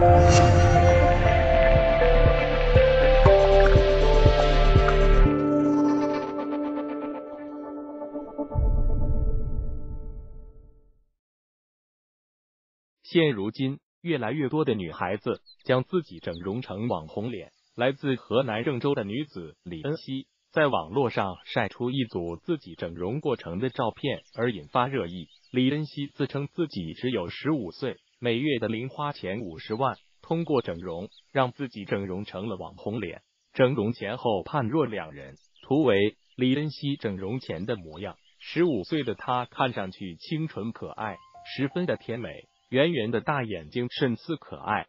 现如今，越来越多的女孩子将自己整容成网红脸。来自河南郑州的女子李恩熙在网络上晒出一组自己整容过程的照片，而引发热议。李恩熙自称自己只有十五岁，每月的零花钱五十万，通过整容让自己整容成了网红脸。整容前后判若两人。图为李恩熙整容前的模样，十五岁的她看上去清纯可爱，十分的甜美。圆圆的大眼睛，甚似可爱。